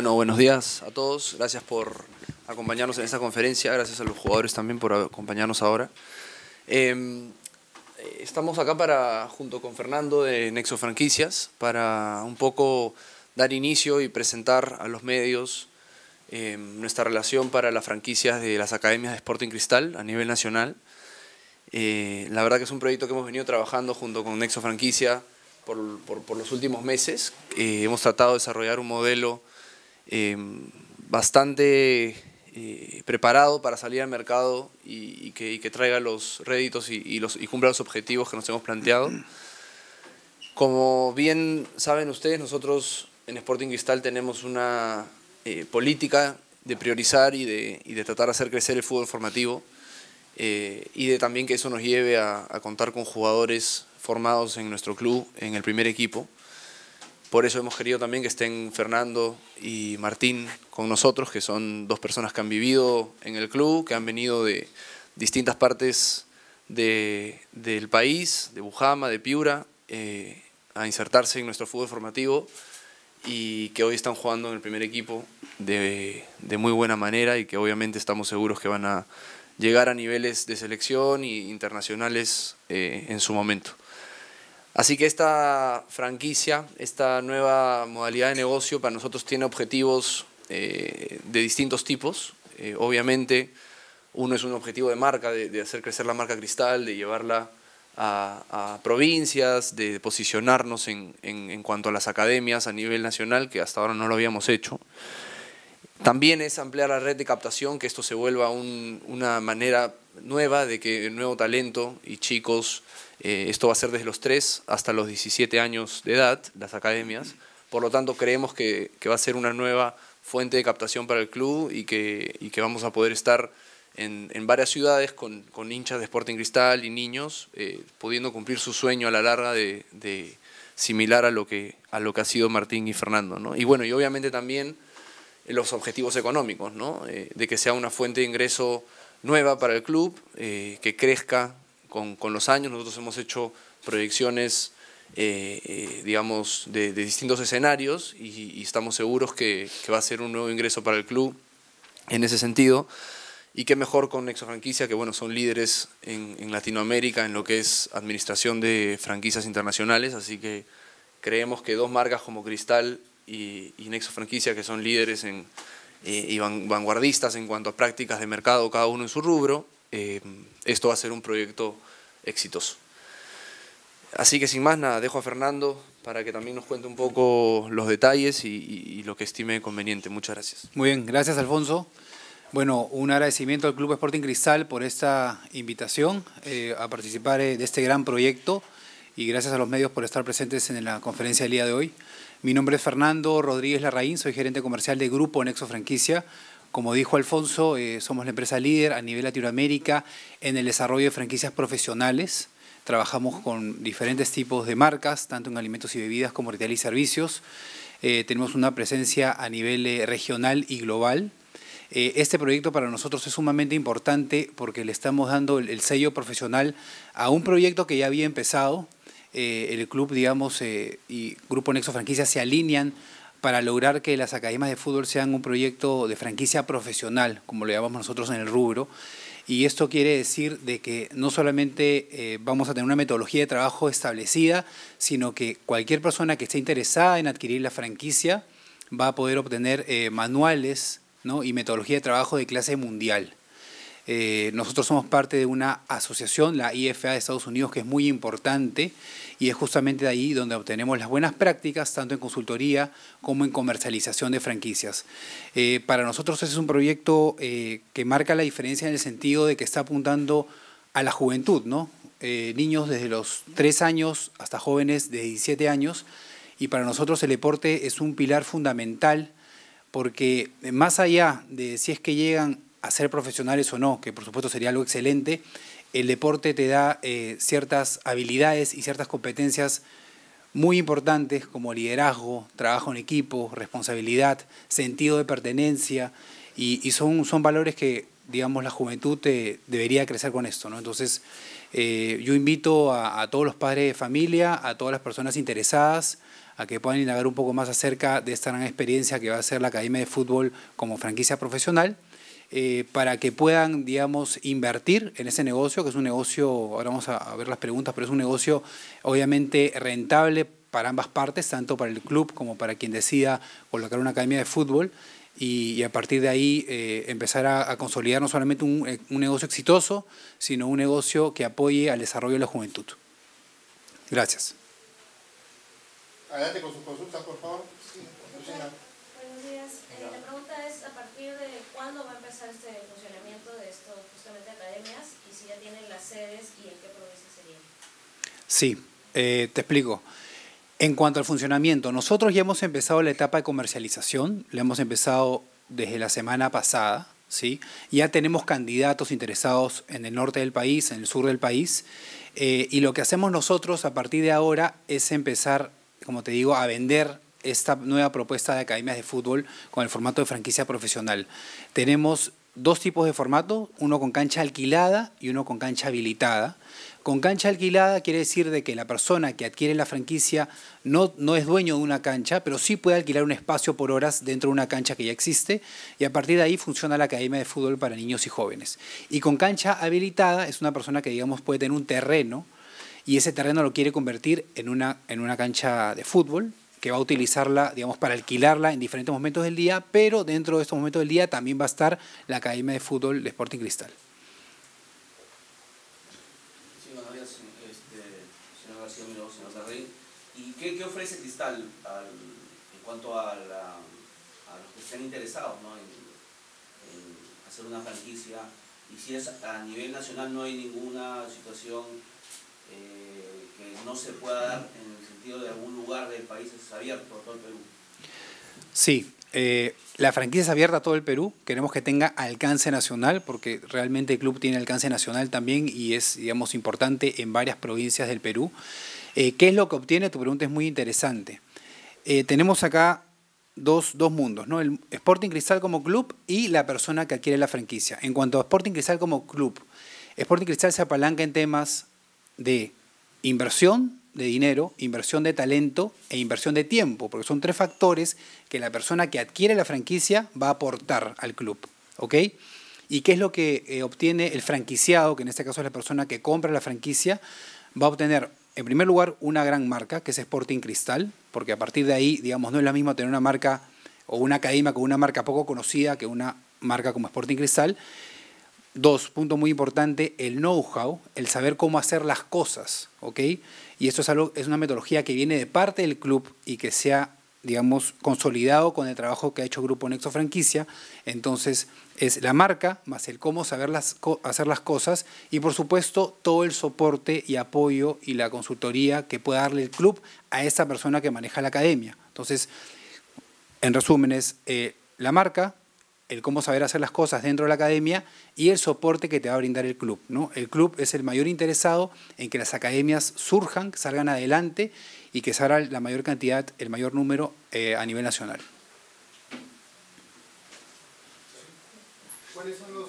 Bueno, buenos días a todos. Gracias por acompañarnos en esta conferencia. Gracias a los jugadores también por acompañarnos ahora. Em, estamos acá para, junto con Fernando de Nexo Franquicias, para un poco dar inicio y presentar a los medios em, nuestra relación para las franquicias de las academias de Sporting Cristal a nivel nacional. Eh, la verdad que es un proyecto que hemos venido trabajando junto con Nexo Franquicia por, los últimos meses. Eh, hemos tratado de desarrollar un modelo em, bastante eh, preparado para salir al mercado y, que, traiga los réditos y, cumpla los objetivos que nos hemos planteado. Como bien saben ustedes, nosotros en Sporting Cristal tenemos una política de priorizar y de, y de tratar de hacer crecer el fútbol formativo eh, y de también que eso nos lleve a, contar con jugadores formados en nuestro club, en el primer equipo. Por eso hemos querido también que estén Fernando y Martín con nosotros, que son dos personas que han vivido en el club, que han venido de distintas partes del país, de Bujama, de Piura, eh, a insertarse en nuestro fútbol formativo y que hoy están jugando en el primer equipo de, muy buena manera y que obviamente estamos seguros que van a llegar a niveles de selección y internacionales eh, en su momento. Así que esta franquicia, esta nueva modalidad de negocio para nosotros tiene objetivos eh, de distintos tipos. Eh, obviamente uno es un objetivo de marca, de, hacer crecer la marca Cristal, de llevarla a, provincias, de posicionarnos en, en, cuanto a las academias a nivel nacional, que hasta ahora no lo habíamos hecho. También es ampliar la red de captación, que esto se vuelva una manera nueva de que el nuevo talento y chicos, eh, esto va a ser desde los 3 hasta los 17 años de edad, las academias. Por lo tanto, creemos que, va a ser una nueva fuente de captación para el club y que, que vamos a poder estar en, varias ciudades con, hinchas de Sporting Cristal y niños, eh, pudiendo cumplir su sueño a la larga de, similar a lo, que, a lo que ha sido Martín y Fernando. ¿no? Y bueno, y obviamente también los objetivos económicos, ¿no? Eh, de que sea una fuente de ingreso nueva para el club, eh, que crezca con, los años. Nosotros hemos hecho proyecciones, eh, digamos, de, distintos escenarios y, estamos seguros que, va a ser un nuevo ingreso para el club en ese sentido. Y qué mejor con Nexo Franquicia, que bueno, son líderes en, Latinoamérica en lo que es administración de franquicias internacionales, así que creemos que dos marcas como Cristal y, Nexo Franquicia, que son líderes en, eh, y vanguardistas en cuanto a prácticas de mercado, cada uno en su rubro, eh, esto va a ser un proyecto exitoso. Así que sin más nada, dejo a Fernando para que también nos cuente un poco los detalles y, lo que estime conveniente. Muchas gracias. Muy bien, gracias Alfonso. Bueno, un agradecimiento al Club Sporting Cristal por esta invitación eh, a participar de este gran proyecto y gracias a los medios por estar presentes en la conferencia del día de hoy. Mi nombre es Fernando Rodríguez Larraín, soy gerente comercial de Grupo Nexo Franquicia. Como dijo Alfonso, eh, somos la empresa líder a nivel Latinoamérica en el desarrollo de franquicias profesionales. Trabajamos con diferentes tipos de marcas, tanto en alimentos y bebidas como retail y servicios. Eh, tenemos una presencia a nivel eh, regional y global. este proyecto para nosotros es sumamente importante porque le estamos dando el sello profesional a un proyecto que ya había empezado, el club, digamos, y Grupo Nexo Franquicia se alinean para lograr que las academias de fútbol sean un proyecto de franquicia profesional, como le llamamos nosotros en el rubro. Y esto quiere decir de que no solamente eh, vamos a tener una metodología de trabajo establecida, sino que cualquier persona que esté interesada en adquirir la franquicia va a poder obtener manuales y metodología de trabajo de clase mundial. Eh, nosotros somos parte de una asociación, la IFA de Estados Unidos, que es muy importante y es justamente de ahí donde obtenemos las buenas prácticas, tanto en consultoría como en comercialización de franquicias. Eh, para nosotros ese es un proyecto eh, que marca la diferencia en el sentido de que está apuntando a la juventud, ¿no? niños desde los 3 años hasta jóvenes de 17 años y para nosotros el deporte es un pilar fundamental porque más allá de si es que llegan a ser profesionales o no, que por supuesto sería algo excelente, el deporte te da eh, ciertas habilidades y ciertas competencias muy importantes como liderazgo, trabajo en equipo, responsabilidad, sentido de pertenencia, y, son, son valores que, digamos, la juventud te, debería crecer con esto. ¿no? Entonces, Eh, yo invito a, todos los padres de familia, a todas las personas interesadas, a que puedan indagar un poco más acerca de esta gran experiencia que va a ser la Academia de Fútbol como franquicia profesional. Eh, para que puedan, digamos, invertir en ese negocio, que es un negocio, ahora vamos a, ver las preguntas, pero es un negocio obviamente rentable para ambas partes, tanto para el club como para quien decida colocar una academia de fútbol y, a partir de ahí eh, empezar a, consolidar no solamente un, un, negocio exitoso, sino un negocio que apoye al desarrollo de la juventud. Gracias. Adelante con sus consultas, por favor. Este funcionamiento de estos justamente academias y si ya tienen las sedes y en qué provincia serían. Sí, eh, te explico. En cuanto al funcionamiento, nosotros ya hemos empezado la etapa de comercialización, la hemos empezado desde la semana pasada, ¿sí? Ya tenemos candidatos interesados en el norte del país, en el sur del país, eh, y lo que hacemos nosotros a partir de ahora es empezar, como te digo, a vender esta nueva propuesta de academias de fútbol con el formato de franquicia profesional. Tenemos dos tipos de formato, uno con cancha alquilada y uno con cancha habilitada. Con cancha alquilada quiere decir de que la persona que adquiere la franquicia no, no es dueño de una cancha, pero sí puede alquilar un espacio por horas dentro de una cancha que ya existe y a partir de ahí funciona la academia de fútbol para niños y jóvenes. Y con cancha habilitada es una persona que digamos puede tener un terreno y ese terreno lo quiere convertir en una, en una cancha de fútbol que va a utilizarla, digamos, para alquilarla en diferentes momentos del día, pero dentro de estos momentos del día también va a estar la Academia de Fútbol de Sporting Cristal. Sí, buenos días, este, señor García Miro, señor Rey. ¿Y qué, qué, ofrece Cristal al, en cuanto a, la, a, los que estén interesados ¿no? en, hacer una franquicia? Y si es a nivel nacional no hay ninguna situación eh, que no se pueda dar en sentido de algún lugar del país abierto a todo el Perú. Sí, eh, la franquicia es abierta a todo el Perú. Queremos que tenga alcance nacional porque realmente el club tiene alcance nacional también y es, digamos, importante en varias provincias del Perú. Eh, ¿Qué es lo que obtiene? Tu pregunta es muy interesante. tenemos acá dos, dos, mundos, ¿no? El Sporting Cristal como club y la persona que adquiere la franquicia. En cuanto a Sporting Cristal como club, Sporting Cristal se apalanca en temas de inversión de dinero, inversión de talento e inversión de tiempo, porque son tres factores que la persona que adquiere la franquicia va a aportar al club. ¿Ok? ¿Y qué es lo que eh, obtiene el franquiciado, que en este caso es la persona que compra la franquicia? Va a obtener, en primer lugar, una gran marca, que es Sporting Cristal, porque a partir de ahí, digamos, no es lo mismo tener una marca o una academia con una marca poco conocida que una marca como Sporting Cristal. Dos, punto muy importante, el know-how, el saber cómo hacer las cosas, ¿ok? Y esto es, algo, es una metodología que viene de parte del club y que se ha, digamos, consolidado con el trabajo que ha hecho Grupo Nexo Franquicia. Entonces, es la marca más el cómo saber las, hacer las cosas y, por supuesto, todo el soporte y apoyo y la consultoría que pueda darle el club a esa persona que maneja la academia. Entonces, en resumen, es eh, la marca, el cómo saber hacer las cosas dentro de la academia y el soporte que te va a brindar el club. ¿no? El club es el mayor interesado en que las academias surjan, salgan adelante y que salga la mayor cantidad, el mayor número eh, a nivel nacional. ¿Cuáles son los,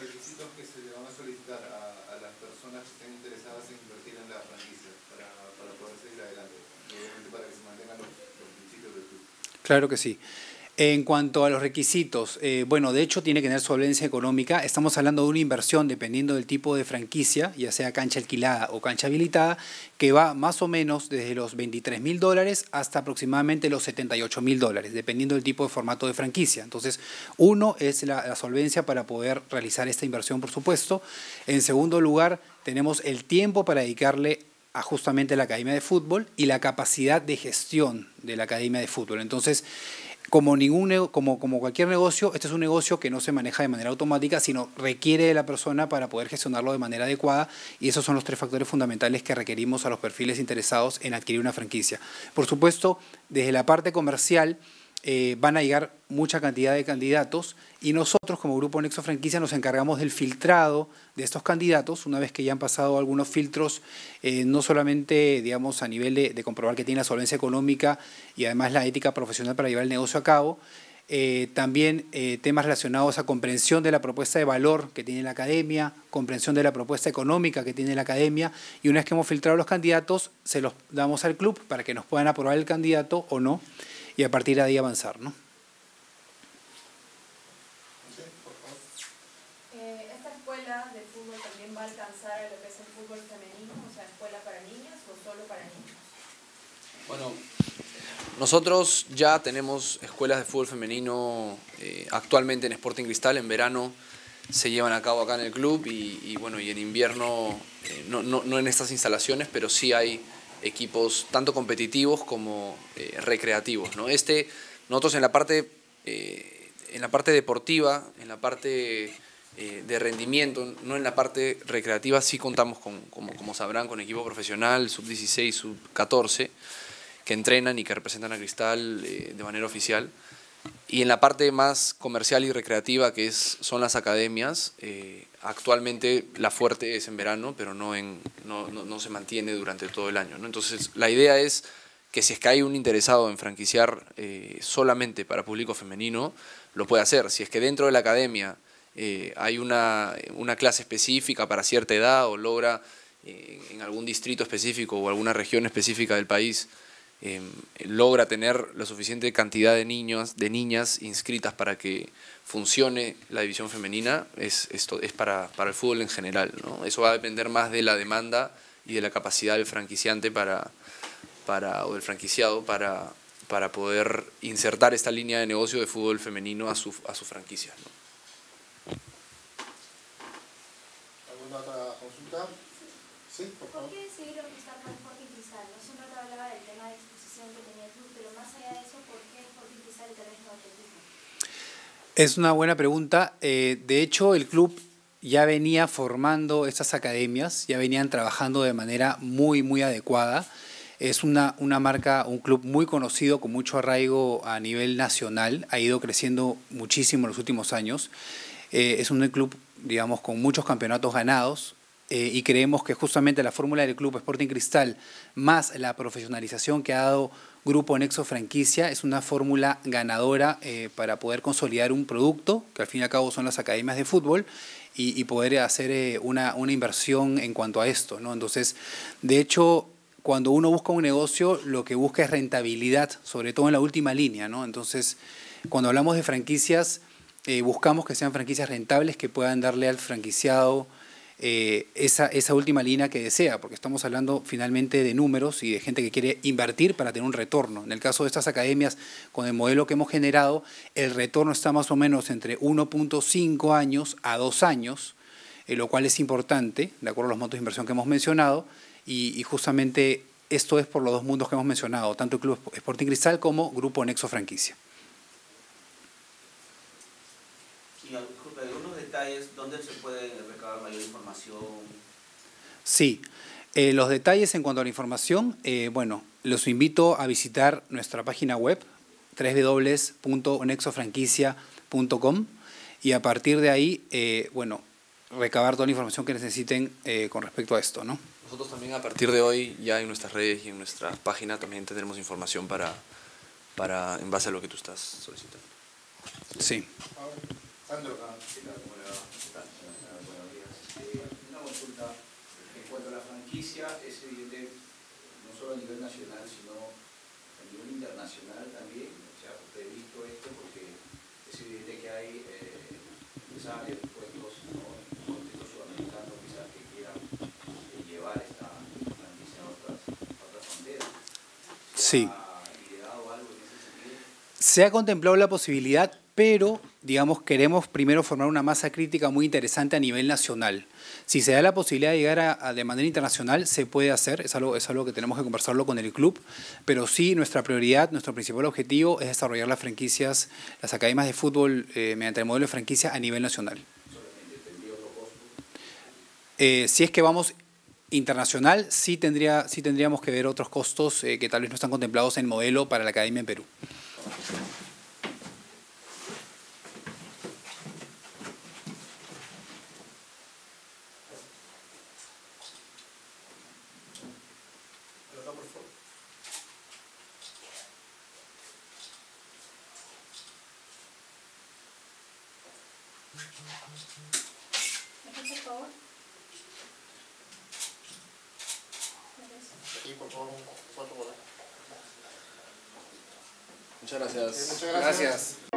requisitos que se le van a solicitar a, las personas que estén interesadas en invertir en la franquicia para, poder seguir adelante? Obviamente para que se mantengan los principios del club. Claro que sí. En cuanto a los requisitos, eh, bueno, de hecho tiene que tener solvencia económica. Estamos hablando de una inversión, dependiendo del tipo de franquicia, ya sea cancha alquilada o cancha habilitada, que va más o menos desde los 23 mil dólares hasta aproximadamente los 78 mil dólares, dependiendo del tipo de formato de franquicia. Entonces, uno es la solvencia para poder realizar esta inversión, por supuesto. En segundo lugar, tenemos el tiempo para dedicarle a justamente la academia de fútbol y la capacidad de gestión de la academia de fútbol. Entonces, como, ningún, como, cualquier negocio, este es un negocio que no se maneja de manera automática, sino requiere de la persona para poder gestionarlo de manera adecuada y esos son los tres factores fundamentales que requerimos a los perfiles interesados en adquirir una franquicia. Por supuesto, desde la parte comercial, eh, van a llegar mucha cantidad de candidatos y nosotros como Grupo Nexo Franquicia nos encargamos del filtrado de estos candidatos una vez que ya han pasado algunos filtros, eh, no solamente digamos a nivel de, comprobar que tiene la solvencia económica y además la ética profesional para llevar el negocio a cabo, eh, también temas relacionados a comprensión de la propuesta de valor que tiene la academia, comprensión de la propuesta económica que tiene la academia, y una vez que hemos filtrado los candidatos, se los damos al club para que nos puedan aprobar el candidato o no, y a partir de ahí avanzar. ¿no? Eh, ¿Esta escuela de fútbol también va a alcanzar a lo que es el fútbol femenino, o sea, escuela para niñas o solo para niños? Bueno, nosotros ya tenemos escuelas de fútbol femenino eh, actualmente en Sporting Cristal, en verano se llevan a cabo acá en el club y, y bueno, y en invierno, eh, no, no, no en estas instalaciones, pero sí hay equipos tanto competitivos como eh, recreativos. ¿no? Este, nosotros en la parte, eh, en la parte deportiva, en la parte eh, de rendimiento, no en la parte recreativa, sí contamos con, como, como sabrán, con equipo profesional, sub-16, sub-14, que entrenan y que representan a Cristal de manera oficial. Y en la parte más comercial y recreativa, que es, son las academias, eh, actualmente la fuerte es en verano, pero no, en, no, no, no se mantiene durante todo el año. ¿no? Entonces, la idea es que si es que hay un interesado en franquiciar eh, solamente para público femenino, lo puede hacer. Si es que dentro de la academia eh, hay una, una clase específica para cierta edad o logra en algún distrito específico o alguna región específica del país eh, logra tener la suficiente cantidad de niños, de niñas inscritas para que funcione la división femenina, es, esto, es para, para el fútbol en general. ¿no? Eso va a depender más de la demanda y de la capacidad del franquiciante para, para, o del franquiciado para, para poder insertar esta línea de negocio de fútbol femenino a su, a su franquicia. ¿no? ¿Alguna otra consulta? Sí, por ¿Por favor. qué decidieron estar con Sporting Cristal? No siempre te hablaba del tema de exposición que tenía el club, pero más allá de eso, ¿por qué Sporting Cristal y tal vez no atletismo? Es una buena pregunta. Eh, de hecho, el club ya venía formando estas academias, ya venían trabajando de manera muy, muy adecuada. Es una, una marca, un club muy conocido, con mucho arraigo a nivel nacional, ha ido creciendo muchísimo en los últimos años. Eh, es un club, digamos, con muchos campeonatos ganados, eh, y creemos que justamente la fórmula del club Sporting Cristal más la profesionalización que ha dado Grupo Nexo Franquicia es una fórmula ganadora eh, para poder consolidar un producto, que al fin y al cabo son las academias de fútbol, y, poder hacer eh, una, una inversión en cuanto a esto. ¿no? Entonces, de hecho, cuando uno busca un negocio, lo que busca es rentabilidad, sobre todo en la última línea. ¿no? Entonces, cuando hablamos de franquicias, eh, buscamos que sean franquicias rentables que puedan darle al franquiciado eh, esa, esa última línea que desea, porque estamos hablando finalmente de números y de gente que quiere invertir para tener un retorno. En el caso de estas academias, con el modelo que hemos generado, el retorno está más o menos entre 1.5 años a 2 años, eh, lo cual es importante, de acuerdo a los montos de inversión que hemos mencionado, y, y justamente esto es por los dos mundos que hemos mencionado, tanto el Club Sporting Cristal como Grupo Nexo Franquicia. Y al- disculpe, algunos detalles, ¿dónde se puede recabar mayor información? Sí, eh, los detalles en cuanto a la información, eh, bueno, los invito a visitar nuestra página web www.nexofranquicia.com y a partir de ahí, eh, bueno, recabar toda la información que necesiten eh, con respecto a esto, ¿no? Nosotros también a partir de hoy, ya en nuestras redes y en nuestra página, también tendremos información para, para en base a lo que tú estás solicitando. Sí. Sandro, ah, ¿Qué tal? ¿Cómo le va? ¿Qué tal? Buenos días. Eh, una consulta. En cuanto a la franquicia, es evidente, no solo a nivel nacional, sino a nivel internacional también. O sea, usted ha visto esto porque es evidente que hay eh, empresarios, puestos ¿no? en contexto sudamericano quizás que quieran eh, llevar esta franquicia a otras, a otras fronteras. Sí. ¿Se ha ideado algo en ese sentido? Se ha contemplado la posibilidad, pero digamos queremos primero formar una masa crítica muy interesante a nivel nacional. Si se da la posibilidad de llegar a, de manera internacional, se puede hacer, es algo, es algo que tenemos que conversarlo con el club, pero sí nuestra prioridad, nuestro principal objetivo es desarrollar las franquicias, las academias de fútbol eh, mediante el modelo de franquicia a nivel nacional. Eh, si es que vamos internacional, sí, tendría, sí tendríamos que ver otros costos eh, que tal vez no están contemplados en el modelo para la academia en Perú. Aquí, por favor. Aquí, por favor, un por. Muchas gracias. Muchas gracias. Gracias.